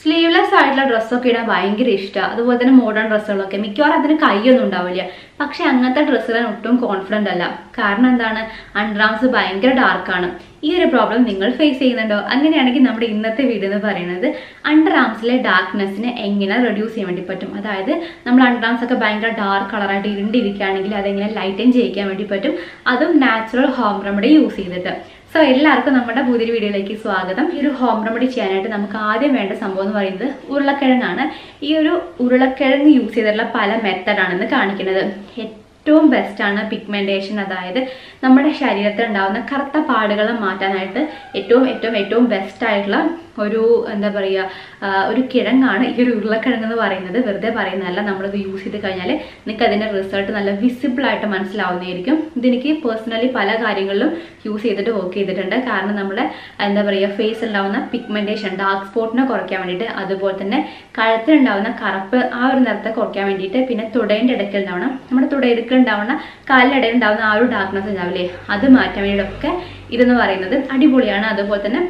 Sleeveless ആയിട്ടുള്ള ഡ്രസ്സൊക്കെ ഇടാൻ ഭയങ്കര ഇഷ്ടമാണ് അതുപോലെ തന്നെ മോഡേൺ ഡ്രസ്സുകളൊക്കെ മിക്കവാറും അതിന് കൈയൊന്നും ഉണ്ടാവില്ല. പക്ഷെ അങ്ങനത്തെ ഡ്രസ്സിലാണ് ഒട്ടും കോൺഫിഡന്റ് അല്ല. കാരണം എന്താണ്? അൺഡ്രാംസ് ഭയങ്കര ഡാർക്കാണ് ഈ ഒരു പ്രോബ്ലം നിങ്ങൾ ഫേസ് ചെയ്യുന്നുണ്ടോ? അങ്ങനെയാണെങ്കിൽ നമ്മുടെ ഇന്നത്തെ വീഡിയോ എന്ന് പറയുന്നത് അണ്ടർ ആംസിലെ ഡാർക്ക്നെസ്സിനെ എങ്ങനെ റെഡ്യൂസ് ചെയ്യാൻ വേണ്ടി പറ്റും? അതായത് നമ്മൾ അണ്ടർ ആംസ് ഒക്കെ ഭയങ്കര ഡാർക്ക് കളറായിട്ട് ഇരുണ്ടിരിക്കുകയാണെങ്കിൽ അതെങ്ങനെ ലൈറ്റൻ ചെയ്യിക്കാൻ വേണ്ടി പറ്റും? അതും നാച്ചുറൽ ഹോം റെമഡി യൂസ് ചെയ്തിട്ട്. സോ എല്ലാവർക്കും നമ്മുടെ പുതിയൊരു വീഡിയോയിലേക്ക് സ്വാഗതം. ഈ ഒരു ഹോം റെമഡി ചെയ്യാനായിട്ട് നമുക്ക് ആദ്യം വേണ്ട സംഭവം എന്ന് പറയുന്നത് ഉരുളക്കിഴങ്ങാണ്. ഈ ഒരു ഉരുളക്കിഴങ്ങ് യൂസ് ചെയ്തിട്ടുള്ള പല മെത്തഡാണെന്ന് കാണിക്കുന്നത്. ഏറ്റവും ബെസ്റ്റാണ് പിഗ്മെന്റേഷൻ അതായത് നമ്മുടെ ശരീരത്തിൽ ഉണ്ടാകുന്ന കറുത്ത പാടുകളെ മാറ്റാനായിട്ട് ഏറ്റവും ഏറ്റവും ഏറ്റവും ബെസ്റ്റ് ആയിട്ടുള്ള ഒരു എന്താ പറയുക ഒരു കിഴങ്ങാണ് ഈ ഒരു ഉരുളക്കിഴങ്ങ് എന്ന് പറയുന്നത്. വെറുതെ പറയുന്നതല്ല നമ്മളിത് യൂസ് ചെയ്ത് കഴിഞ്ഞാൽ നിങ്ങൾക്ക് അതിന്റെ റിസൾട്ട് നല്ല വിസിബിൾ ആയിട്ട് മനസ്സിലാവുന്നതായിരിക്കും. ഇതെനിക്ക് പേഴ്സണലി പല കാര്യങ്ങളിലും യൂസ് ചെയ്തിട്ട് വർക്ക് ചെയ്തിട്ടുണ്ട്. കാരണം നമ്മുടെ എന്താ പറയുക ഫേസ് ഉണ്ടാവുന്ന പിഗ്മെന്റേഷൻ ഡാർക്ക് സ്പോട്ടിനെ കുറയ്ക്കാൻ വേണ്ടിയിട്ട് അതുപോലെ തന്നെ കഴുത്തിലുണ്ടാവുന്ന കറുപ്പ് ആ ഒരു നിറത്തെ കുറയ്ക്കാൻ വേണ്ടിയിട്ട് പിന്നെ തുടേന്റെ ഇടയ്ക്ക് ഉണ്ടാവണം. നമ്മുടെ തുടയിടയ്ക്ക് ഉണ്ടാവുന്ന കാലിനിടയിൽ ഉണ്ടാവുന്ന ആ ഒരു ഡാർക്ക്നെസ് ഉണ്ടാവില്ലേ അത് മാറ്റാൻ വേണ്ടിയിട്ടൊക്കെ ഇതെന്ന് പറയുന്നത് അടിപൊളിയാണ്. അതുപോലെ തന്നെ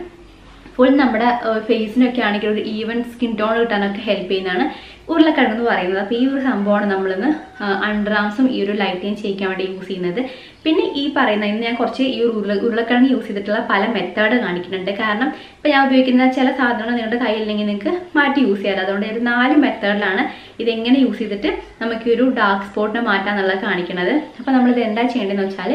ഫുൾ നമ്മുടെ ഫേസിനൊക്കെ ആണെങ്കിൽ ഒരു ഈവൻ സ്കിൻ ടോൺ കിട്ടാനൊക്കെ ഹെൽപ്പ് ചെയ്യുന്നതാണ് ഉരുളക്കിഴങ്ങ് എന്ന് പറയുന്നത്. അപ്പോൾ ഈ ഒരു സംഭവമാണ് നമ്മളിന്ന് അണ്ടർആംസും ഈ ഒരു ലൈറ്റിങ് ചെയ്യിക്കാൻ വേണ്ടി യൂസ് ചെയ്യുന്നത്. പിന്നെ ഈ പറയുന്ന ഇന്ന് ഞാൻ കുറച്ച് ഈ ഉരുള ഉരുളക്കിഴങ്ങ് യൂസ് ചെയ്തിട്ടുള്ള പല മെത്തേഡ് കാണിക്കുന്നുണ്ട്. കാരണം ഇപ്പോൾ ഞാൻ ഉപയോഗിക്കുന്ന ചില സാധനങ്ങൾ നിങ്ങളുടെ കയ്യിലില്ലെങ്കിൽ നിങ്ങൾക്ക് മാറ്റി യൂസ് ചെയ്യാമല്ലോ അതുകൊണ്ട് ഒരു നാല് മെത്തേഡിലാണ് ഇതെങ്ങനെ യൂസ് ചെയ്തിട്ട് നമുക്ക് ഒരു ഡാർക്ക് സ്പോട്ടിനെ മാറ്റാന്നുള്ളത് കാണിക്കുന്നത് അപ്പോൾ നമ്മളിത് എന്താ ചെയ്യേണ്ടതെന്ന് വെച്ചാൽ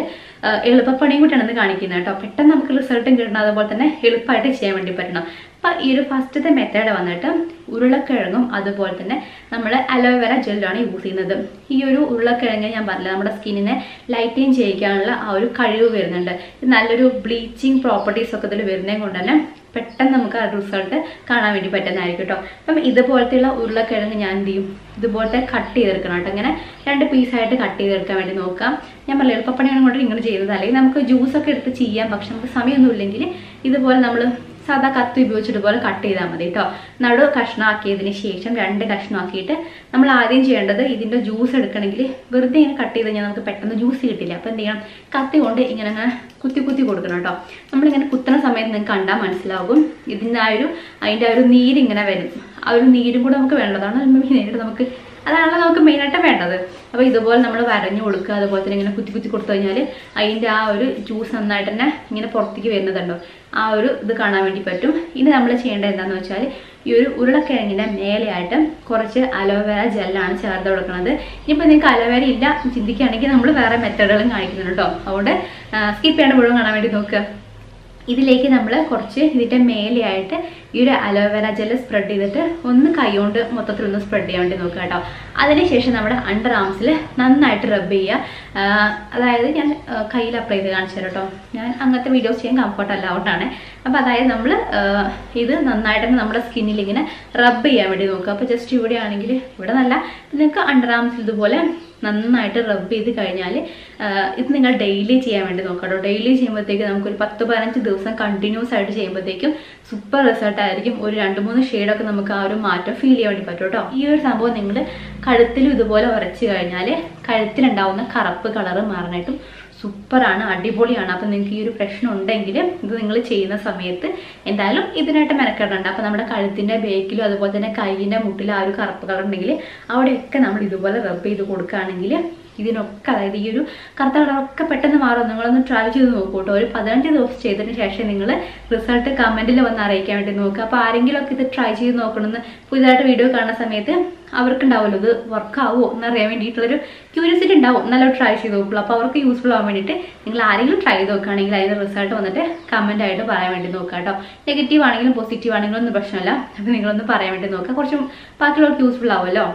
എളുപ്പപ്പണിയും കൂട്ടിയാണ് ഇത് കാണിക്കുന്നത് കേട്ടോ. പെട്ടെന്ന് നമുക്ക് റിസൾട്ടും കിട്ടണം. അതുപോലെ തന്നെ എളുപ്പമായിട്ട് ചെയ്യാൻ വേണ്ടി പറ്റണം. അപ്പം ഈ ഒരു ഫസ്റ്റത്തെ മെത്തേഡ് വന്നിട്ട് ഉരുളക്കിഴങ്ങും അതുപോലെ തന്നെ നമ്മൾ അലോവേര ജെല്ലാണ് യൂസ് ചെയ്യുന്നത്. ഈ ഒരു ഉരുളക്കിഴങ്ങ് ഞാൻ പറഞ്ഞില്ല നമ്മുടെ സ്കിന്നിനെ ലൈറ്റൈൻ ചെയ്യിക്കാനുള്ള ആ ഒരു കഴിവ് വരുന്നുണ്ട്. നല്ലൊരു ബ്ലീച്ചിങ് പ്രോപ്പർട്ടീസ് ഒക്കെ ഇതിൽ വരുന്നതും കൊണ്ട് തന്നെ പെട്ടെന്ന് നമുക്ക് ആ റിസൾട്ട് കാണാൻ വേണ്ടി പറ്റുന്നതായിരിക്കും കേട്ടോ അപ്പം ഇതുപോലത്തെയുള്ള ഉരുളക്കിഴങ്ങ് ഞാൻ എന്ത് ചെയ്യും? ഇതുപോലത്തെ കട്ട് ചെയ്തെടുക്കണം കേട്ടോ ഇങ്ങനെ രണ്ട് പീസായിട്ട് കട്ട് ചെയ്തെടുക്കാൻ വേണ്ടി നോക്കാം. ഞാൻ പറഞ്ഞ എളുപ്പപ്പണിയാണ് കൊണ്ട് ഇങ്ങനെ ചെയ്യുന്നത്. അല്ലെങ്കിൽ നമുക്ക് ജ്യൂസൊക്കെ എടുത്ത് ചെയ്യാം. പക്ഷെ നമുക്ക് സമയമൊന്നുമില്ലെങ്കിൽ ഇതുപോലെ നമ്മൾ സാധാ കത്തി ഉപയോഗിച്ചിട്ട് പോലെ കട്ട് ചെയ്താൽ മതി കേട്ടോ നടു കഷ്ണമാക്കിയതിന് ശേഷം രണ്ട് കഷ്ണമാക്കിയിട്ട് നമ്മൾ ആദ്യം ചെയ്യേണ്ടത് ഇതിന്റെ ജ്യൂസ് എടുക്കണമെങ്കിൽ വെറുതെ ഇങ്ങനെ കട്ട് ചെയ്ത് കഴിഞ്ഞാൽ നമുക്ക് പെട്ടെന്ന് ജ്യൂസ് കിട്ടില്ല. അപ്പോൾ എന്ത് ചെയ്യണം? കത്തി കൊണ്ട് ഇങ്ങനെ അങ്ങനെ കുത്തി കുത്തി കൊടുക്കണം കേട്ടോ നമ്മളിങ്ങനെ കുത്തുന്ന സമയത്ത് നിങ്ങൾക്ക് കണ്ടാൽ മനസ്സിലാകും. ഇതിന്റെ ആ ഒരു അതിന്റെ ആ ഒരു നീരിങ്ങനെ വരും. ആ ഒരു നീരും കൂടെ നമുക്ക് വേണ്ടതാണ്. മെയിനായിട്ട് നമുക്ക് അതാണല്ലോ നമുക്ക് മെയിനായിട്ട് വേണ്ടത്. അപ്പോൾ ഇതുപോലെ നമ്മൾ വരഞ്ഞു കൊടുക്കുക അതുപോലെ തന്നെ ഇങ്ങനെ കുത്തി കുത്തി കൊടുത്തു കഴിഞ്ഞാൽ അതിന്റെ ആ ഒരു ജ്യൂസ് നന്നായിട്ട് തന്നെ ഇങ്ങനെ പുറത്തേക്ക് വരുന്നതുണ്ടോ? ആ ഒരു ഇത് കാണാൻ വേണ്ടി പറ്റും. ഇനി നമ്മൾ ചെയ്യേണ്ടത് എന്താണെന്ന് വെച്ചാൽ ഈ ഒരു ഉരുളക്കിഴങ്ങിന്റെ മേലെയായിട്ട് കുറച്ച് അലോവേര ജെല്ലാണ് ചേർത്ത് കൊടുക്കുന്നത് ഇനിയിപ്പോൾ നിങ്ങൾക്ക് അലോവേര ഇല്ല ചിന്തിക്കുകയാണെങ്കിൽ നമ്മൾ വേറെ മെത്തേഡുകളും കാണിക്കുന്നുണ്ട് കേട്ടോ അതുകൊണ്ട് സ്കിപ്പ് ചെയ്യേണ്ട മുഴുവൻ കാണാൻ വേണ്ടി നോക്കുക. ഇതിലേക്ക് നമ്മൾ കുറച്ച് ഇതിന്റെ മേലെയായിട്ട് ഈ ഒരു അലോവേറ ജെൽ സ്പ്രെഡ് ചെയ്തിട്ട് ഒന്ന് കൈകൊണ്ട് മൊത്തത്തിൽ ഒന്ന് സ്പ്രെഡ് ചെയ്യാൻ വേണ്ടി നോക്കുക കേട്ടോ. അതിനുശേഷം നമ്മുടെ അണ്ടർ ആംസിൽ നന്നായിട്ട് റബ്ബ് ചെയ്യുക. അതായത് ഞാൻ കയ്യിൽ അപ്ലൈ ചെയ്ത് കാണിച്ചു തരാം കേട്ടോ. ഞാൻ അങ്ങനത്തെ വീഡിയോസ് ചെയ്യാൻ കംഫർട്ട് അല്ല അതുകൊണ്ടാണ് അപ്പോൾ അതായത് നമ്മൾ ഇത് നന്നായിട്ട് നമ്മുടെ സ്കിന്നിൽ ഇങ്ങനെ റബ്ബ് ചെയ്യാൻ വേണ്ടി നോക്കുക. അപ്പോൾ ജസ്റ്റ് ഇവിടെയാണെങ്കിൽ ഇവിടെ നല്ല നിങ്ങൾക്ക് അണ്ടർ ആംസിൽ ഇതുപോലെ നന്നായിട്ട് റബ്ബ് ചെയ്ത് കഴിഞ്ഞാൽ ഇത് നിങ്ങൾ ഡെയിലി ചെയ്യാൻ വേണ്ടി നോക്കാം ഡെയിലി ചെയ്യുമ്പോഴത്തേക്ക് നമുക്കൊരു പത്ത് പതിനഞ്ച് ദിവസം കണ്ടിന്യൂസ് ആയിട്ട് ചെയ്യുമ്പോഴത്തേക്കും സൂപ്പർ റിസൾട്ട് ആയിരിക്കും. ഒരു രണ്ട് മൂന്ന് ഷെയ്ഡൊക്കെ നമുക്ക് ആ ഒരു മാറ്റം ഫീൽ ചെയ്യാൻ വേണ്ടി പറ്റും കേട്ടോ ഈ ഒരു സംഭവം നിങ്ങൾ കഴുത്തിലും ഇതുപോലെ ഉരച്ച് കഴിഞ്ഞാൽ കഴുത്തിലുണ്ടാവുന്ന കറുപ്പ് കളറ് മാറാനായിട്ടും സൂപ്പറാണ് അടിപൊളിയാണ്. അപ്പം നിങ്ങൾക്ക് ഈ ഒരു പ്രശ്നം ഉണ്ടെങ്കിൽ ഇത് നിങ്ങൾ ചെയ്യുന്ന സമയത്ത് എന്തായാലും ഇതിനായിട്ട് മെനക്കെടണ്ട. അപ്പം നമ്മുടെ കഴുത്തിന്റെ ബേക്കിലും അതുപോലെ തന്നെ കൈയിന്റെ മുട്ടിലും ആ ഒരു കറുപ്പ് കളർ ഉണ്ടെങ്കിൽ അവിടെയൊക്കെ നമ്മൾ ഇതുപോലെ റബ്ബ് ചെയ്ത് കൊടുക്കുകയാണെങ്കിൽ ഇതിനൊക്കെ അതായത് ഈ ഒരു കറുത്ത കളറൊക്കെ പെട്ടെന്ന് മാറും. നിങ്ങളൊന്ന് ട്രൈ ചെയ്ത് നോക്കൂ കേട്ടോ. ഒരു പതിനഞ്ച് ദിവസം ചെയ്തതിന് ശേഷം നിങ്ങൾ റിസൾട്ട് കമന്റിൽ വന്ന് അറിയിക്കാൻ വേണ്ടി നോക്കുക. അപ്പോൾ ആരെങ്കിലുമൊക്കെ ഇത് ട്രൈ ചെയ്ത് നോക്കണമെന്ന് പുതിയതായിട്ട് വീഡിയോ കാണുന്ന സമയത്ത് അവർക്കുണ്ടാവുമല്ലോ ഇത് വർക്ക് ആവുമോ എന്നറിയാൻ വേണ്ടിയിട്ടുള്ളൊരു ക്യൂരിയസിറ്റി ഉണ്ടാവും. നല്ല ട്രൈ ചെയ്ത് നോക്കുള്ളൂ അപ്പോൾ അവർക്ക് യൂസ്ഫുൾ ആവാൻ വേണ്ടിയിട്ട് നിങ്ങൾ ആരെങ്കിലും ട്രൈ ചെയ്ത് നോക്കുകയാണെങ്കിൽ അതിന്റെ റിസൾട്ട് വന്നിട്ട് കമന്റ് ആയിട്ട് പറയാൻ വേണ്ടി നോക്കുക കേട്ടോ. നെഗറ്റീവ് ആണെങ്കിലും പോസിറ്റീവ് ആണെങ്കിലും ഒന്നും പ്രശ്നമല്ല. അപ്പോൾ നിങ്ങളൊന്ന് പറയാൻ വേണ്ടി നോക്കുക. കുറച്ചും ബാക്കിയുള്ളവർക്ക് യൂസ്ഫുൾ ആവുമല്ലോ.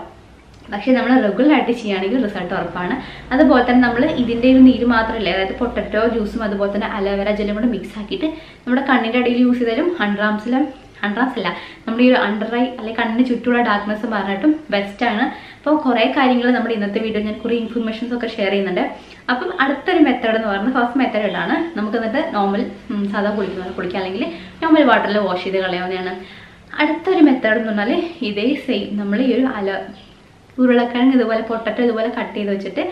പക്ഷേ നമ്മൾ റെഗുലർ ആയിട്ട് ചെയ്യുകയാണെങ്കിൽ റിസൾട്ട് ഉറപ്പാണ്. അതുപോലെ തന്നെ നമ്മൾ ഇതിന്റെ ഒരു നീര് മാത്രമല്ല അതായത് പൊട്ടറ്റോ ജ്യൂസും അതുപോലെ തന്നെ അലോവേര ജെല്ലും കൂടെ മിക്സ് ആക്കിയിട്ട് നമ്മുടെ കണ്ണിന്റെ അടിയിൽ യൂസ് ചെയ്താലും ഹൺഡ്രാംസിലും ഹൺഡ്രാംസ് അല്ല. നമ്മുടെ ഈ ഒരു അണ്ടർ ഐ അല്ലെങ്കിൽ കണ്ണിന് ചുറ്റുമുള്ള ഡാർക്ക്നെസ് പറഞ്ഞിട്ടും ബെസ്റ്റാണ് അപ്പോൾ കുറേ കാര്യങ്ങൾ നമ്മുടെ ഇന്നത്തെ വീഡിയോ ഞാൻ കുറേ ഇൻഫർമേഷൻസ് ഒക്കെ ഷെയർ ചെയ്യുന്നുണ്ട്. അപ്പം അടുത്തൊരു മെത്തേഡ് എന്ന് പറയുന്നത് ഫസ്റ്റ് മെത്തേഡ് നമുക്ക് എന്നിട്ട് നോർമൽ സാധാ കുളിക്കുന്ന കുളിക്കുക അല്ലെങ്കിൽ നോർമൽ വാട്ടറിൽ വാഷ് ചെയ്ത് കളയാവുന്നതാണ്. അടുത്തൊരു മെത്തേഡ് എന്ന് പറഞ്ഞാൽ ഇതേ സെയിം നമ്മൾ ഈ ഒരു അല ഉരുളക്കിഴങ്ങ് ഇതുപോലെ പൊട്ടറ്റോ ഇതുപോലെ കട്ട് ചെയ്ത് വെച്ചിട്ട്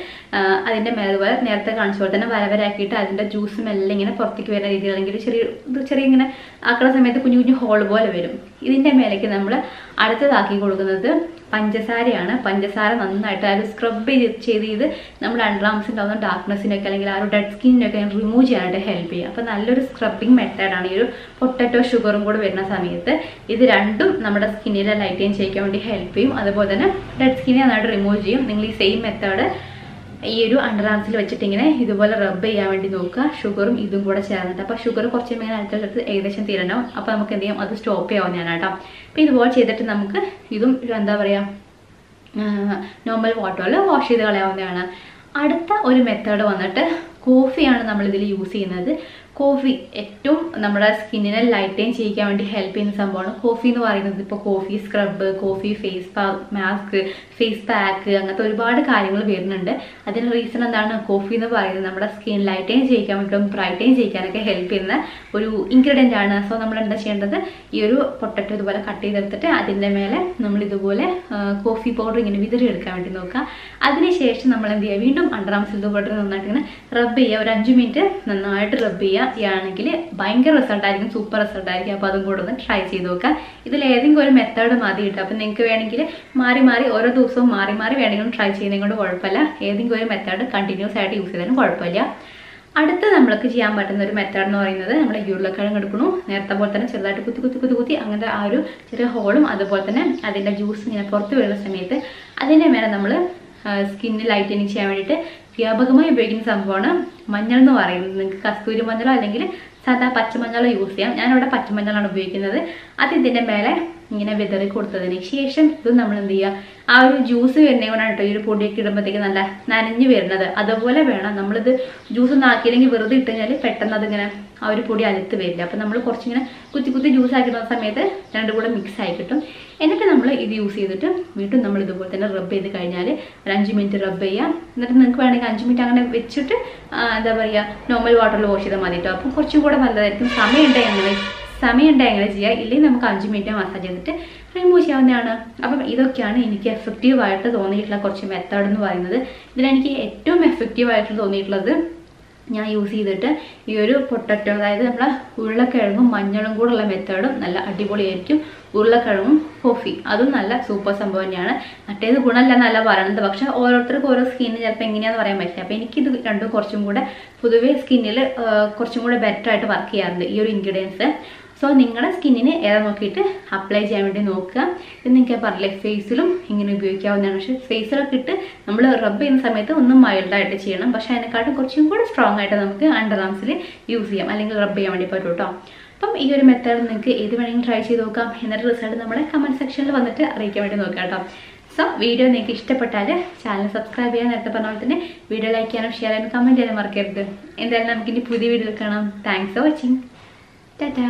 അതിന്റെ മേലെ ഇതുപോലെ നേരത്തെ കാണിച്ച പോലെ തന്നെ വരവരാക്കിയിട്ട് അതിന്റെ ജ്യൂസും എല്ലാം ഇങ്ങനെ പുറത്തേക്ക് വരുന്ന രീതിയിൽ അല്ലെങ്കിൽ ചെറിയ ചെറിയ ഇങ്ങനെ ആക്കുന്ന സമയത്ത് കുഞ്ഞു കുഞ്ഞു ഹോൾ പോലെ വരും. ഇതിന്റെ മേലേക്ക് നമ്മൾ അടുത്തതാക്കി കൊടുക്കുന്നത് പഞ്ചസാരയാണ്. പഞ്ചസാര നന്നായിട്ട് അത് സ്ക്രബ് ചെയ്ത് ചെയ്ത് നമ്മൾ അണ്ടർആംസിൽ ഉണ്ടാകുന്ന ഡാർക്ക്നെസ്സിനൊക്കെ അല്ലെങ്കിൽ ആ ഒരു ഡെഡ് സ്കിന്നിനൊക്കെ റിമൂവ് ചെയ്യാനായിട്ട് ഹെൽപ്പ് ചെയ്യും. അപ്പോൾ നല്ലൊരു സ്ക്രബിങ് മെത്തേഡാണ് ഈ ഒരു പൊട്ടറ്റോ ഷുഗറും കൂടെ വരുന്ന സമയത്ത്. ഇത് രണ്ടും നമ്മുടെ സ്കിന്നിലെ ലൈറ്റൈൻ ചെയ്യിക്കാൻ വേണ്ടി ഹെൽപ്പ് ചെയ്യും. അതുപോലെ തന്നെ ഡെഡ് സ്കിന്നെ നന്നായിട്ട് റിമൂവ് ചെയ്യും. നിങ്ങൾ ഈ സെയിം മെത്തേഡ് ഈ ഒരു അണ്ടർആംസിൽ വെച്ചിട്ട് ഇങ്ങനെ ഇതുപോലെ റബ്ബ് ചെയ്യാൻ വേണ്ടി നോക്കുക. ഷുഗറും ഇതും കൂടെ ചേർന്നിട്ട്. അപ്പോൾ ഷുഗർ കുറച്ച് ഇങ്ങനെ അടുത്തടുത്ത് ഏകദേശം തീരണം. അപ്പോൾ നമുക്ക് എന്ത് ചെയ്യാം? അത് സ്റ്റോപ്പ് ചെയ്യാവുന്നതാണ് കേട്ടോ. അപ്പോൾ ഇതുപോലെ ചെയ്തിട്ട് നമുക്ക് ഇതും എന്താ പറയുക നോർമൽ വാട്ടറിൽ വാഷ് ചെയ്ത് കളയാവുന്നതാണ്. അടുത്ത ഒരു മെത്തേഡ് വന്നിട്ട് കോഫിയാണ് നമ്മൾ ഇതിൽ യൂസ് ചെയ്യുന്നത്. കോഫി ഏറ്റവും നമ്മുടെ സ്കിന്നിനെ ലൈറ്റൈൻ ചെയ്യിക്കാൻ വേണ്ടി ഹെൽപ്പ് ചെയ്യുന്ന സംഭവമാണ്. കോഫി എന്ന് പറയുന്നത് ഇപ്പോൾ coffee scrub coffee face mask face pack അങ്ങനത്തെ ഒരുപാട് കാര്യങ്ങൾ വരുന്നുണ്ട്. അതിന് റീസൺ എന്താണ്? കോഫി എന്ന് പറയുന്നത് നമ്മുടെ സ്കിൻ ലൈറ്റൈൻ ചെയ്യിക്കാൻ വേണ്ടിയിട്ടും ബ്രൈറ്റൈൻ ചെയ്യിക്കാനൊക്കെ ഹെൽപ്പ് ചെയ്യുന്ന ഒരു ഇൻഗ്രീഡിയന്റ് ആണ്. സോ നമ്മൾ എന്താ ചെയ്യേണ്ടത്? ഈ ഒരു പൊട്ടറ്റോ ഇതുപോലെ കട്ട് ചെയ്തെടുത്തിട്ട് അതിന്റെ മേലെ നമ്മൾ ഇതുപോലെ കോഫി പൗഡർ ഇങ്ങനെ വിതറി എടുക്കാൻ വേണ്ടി നോക്കുക. അതിനുശേഷം നമ്മൾ എന്ത് ചെയ്യുക? വീണ്ടും അണ്ടർആംസിൽ ഇതുപോലെ നന്നായിട്ട് ഇങ്ങനെ റബ്ബ് ചെയ്യുക. ഒരു അഞ്ച് മിനിറ്റ് നന്നായിട്ട് റബ്ബ് ചെയ്യുക. ആണെങ്കിൽ ഭയങ്കര റിസൾട്ടായിരിക്കും സൂപ്പർ റിസൾട്ടായിരിക്കും അപ്പോൾ അതും കൂടെ ഒന്ന് ട്രൈ ചെയ്ത് നോക്കുക ഇതിൽ ഏതെങ്കിലും ഒരു മെത്തേഡ് മതി കിട്ടും. അപ്പം നിങ്ങൾക്ക് വേണമെങ്കിൽ മാറി മാറി ഓരോ ദിവസവും മാറി മാറി വേണമെങ്കിലും ട്രൈ ചെയ്യുന്നത് കൊണ്ട് കുഴപ്പമില്ല. ഏതെങ്കിലും ഒരു മെത്തേഡ് കണ്ടിന്യൂസ് ആയിട്ട് യൂസ് ചെയ്താലും കുഴപ്പമില്ല. അടുത്ത നമ്മൾക്ക് ചെയ്യാൻ പറ്റുന്ന ഒരു മെത്തേഡ് എന്ന് പറയുന്നത് നമ്മൾ ഉരുളക്കിഴങ്ങ് എടുക്കണു നേരത്തെ പോലെ തന്നെ ചെറുതായിട്ട് കുത്തി കുത്തി കുത്തി കുത്തി അങ്ങനത്തെ ആ ഒരു ചെറിയ ഹോളും അതുപോലെ തന്നെ അതിന്റെ ജ്യൂസ് ഇങ്ങനെ പുറത്ത് വീഴുന്ന സമയത്ത് അതിന്റെ മേലെ നമ്മൾ സ്കിന്ന് ലൈറ്റനിങ് ചെയ്യാൻ വേണ്ടിയിട്ട് വ്യാപകമായി ഉപയോഗിക്കുന്ന സംഭവമാണ് മഞ്ഞൾ എന്ന് പറയുന്നത്. നിങ്ങൾക്ക് കസ്തൂരി മഞ്ഞളോ അല്ലെങ്കിൽ സാധാ പച്ചമഞ്ഞളോ യൂസ് ചെയ്യാം. ഞാനിവിടെ പച്ചമഞ്ഞളാണ് ഉപയോഗിക്കുന്നത്. അത് ഇതിന്റെ മേലെ ഇങ്ങനെ വിതറി കൊടുത്തതിന് ശേഷം ഇത് നമ്മൾ എന്ത് ചെയ്യുക? ആ ഒരു ജ്യൂസ് വരുന്നത് കൊണ്ടാണ് കേട്ടോ ഈ ഒരു പൊടിയൊക്കെ ഇടുമ്പോഴത്തേക്ക് നല്ല നനഞ്ഞു വരുന്നത്. അതുപോലെ വേണം നമ്മളിത് ജ്യൂസ് ഒന്നും ആക്കിയില്ലെങ്കിൽ വെറുതെ ഇട്ട് കഴിഞ്ഞാൽ പെട്ടെന്ന് അതിങ്ങനെ ആ ഒരു പൊടി അലുത്ത് വരില്ല. അപ്പം നമ്മൾ കുറച്ചിങ്ങനെ കുത്തി കുത്തി ജ്യൂസ് ആക്കുന്ന സമയത്ത് രണ്ടും കൂടെ മിക്സ് ആയി കിട്ടും. എന്നിട്ട് നമ്മൾ ഇത് യൂസ് ചെയ്തിട്ട് വീണ്ടും നമ്മൾ ഇതുപോലെ തന്നെ റബ്ബ് ചെയ്ത് കഴിഞ്ഞാൽ ഒരു അഞ്ച് മിനിറ്റ് റബ്ബ് ചെയ്യാം. എന്നിട്ട് നിങ്ങൾക്ക് വേണമെങ്കിൽ അഞ്ച് മിനിറ്റ് അങ്ങനെ വെച്ചിട്ട് എന്താ പറയുക നോർമൽ വാട്ടറിൽ വാഷ് ചെയ്താൽ മതി കേട്ടോ അപ്പോൾ കുറച്ചും കൂടെ നല്ലതായിരിക്കും. സമയമുണ്ടെങ്കിൽ അങ്ങനെ സമയമുണ്ടെങ്കിൽ അങ്ങനെ ചെയ്യുക ഇല്ലെങ്കിൽ നമുക്ക് അഞ്ച് മിനിറ്റ് മസാജ് ചെയ്തിട്ട് റിമൂവ് ചെയ്യാവുന്നതാണ്. അപ്പം ഇതൊക്കെയാണ് എനിക്ക് എഫക്റ്റീവായിട്ട് തോന്നിയിട്ടുള്ള കുറച്ച് മെത്തേഡ് എന്ന് പറയുന്നത്. ഇതിലെനിക്ക് ഏറ്റവും എഫക്റ്റീവായിട്ട് തോന്നിയിട്ടുള്ളത്. ഞാൻ യൂസ് ചെയ്തിട്ട് ഈ ഒരു പൊട്ടറ്റോ അതായത് നമ്മളെ ഉരുളക്കിഴങ്ങും മഞ്ഞളും കൂടെയുള്ള മെത്തേഡും നല്ല അടിപൊളിയായിരിക്കും. ഉരുളക്കിഴങ്ങും കോഫി അതും നല്ല സൂപ്പർ സംഭവം തന്നെയാണ്. മറ്റേത് ഗുണമല്ല നല്ല പറയണത്. പക്ഷെ ഓരോരുത്തർക്കും ഓരോ സ്കിന്നിന് ചിലപ്പോൾ എങ്ങനെയാണെന്ന് പറയാൻ പറ്റില്ല. അപ്പോൾ എനിക്കിത് രണ്ടും കുറച്ചും കൂടെ പൊതുവേ സ്കിന്നിൽ കുറച്ചും കൂടെ ബെറ്റർ ആയിട്ട് വർക്ക് ചെയ്യാറുണ്ട് ഈ ഒരു ഇൻഗ്രീഡിയൻസ് സോ നിങ്ങളുടെ സ്കിന്നിന് ഏതാ നോക്കിയിട്ട് അപ്ലൈ ചെയ്യാൻ വേണ്ടി നോക്കുക. ഇത് നിങ്ങൾക്ക് പറഞ്ഞില്ലേ ഫേസിലും ഇങ്ങനെ ഉപയോഗിക്കാവുന്നതാണ്. പക്ഷേ ഫേസിലൊക്കെ ഇട്ട് നമ്മൾ റബ്ബ് ചെയ്യുന്ന സമയത്ത് ഒന്ന് മൈൽഡായിട്ട് ചെയ്യണം. പക്ഷേ അതിനെക്കാട്ടും കുറച്ചും കൂടെ സ്ട്രോങ് ആയിട്ട് നമുക്ക് അണ്ടർ ആംസിൽ യൂസ് ചെയ്യാം. അല്ലെങ്കിൽ റബ്ബ് ചെയ്യാൻ വേണ്ടി പറ്റും കേട്ടോ അപ്പം ഈ ഒരു മെത്തേഡ് നിങ്ങൾക്ക് ഏത് വേണമെങ്കിലും ട്രൈ ചെയ്ത് നോക്കാം. എന്നിട്ട് റിസൾട്ട് നമ്മുടെ കമന്റ് സെക്ഷനിൽ വന്നിട്ട് അറിയിക്കാൻ വേണ്ടി നോക്കാം കേട്ടോ സോ വീഡിയോ നിങ്ങൾക്ക് ഇഷ്ടപ്പെട്ടാൽ ചാനൽ സബ്സ്ക്രൈബ് ചെയ്യാൻ നേരത്തെ പറഞ്ഞ പോലെ തന്നെ വീഡിയോ ലൈക്ക് ചെയ്യാനും ഷെയർ ചെയ്യാനും കമന്റ് ചെയ്യാനും മറക്കരുത്. എന്തായാലും നമുക്കിനി പുതിയ വീഡിയോ കാണാം. Thanks for watching Tata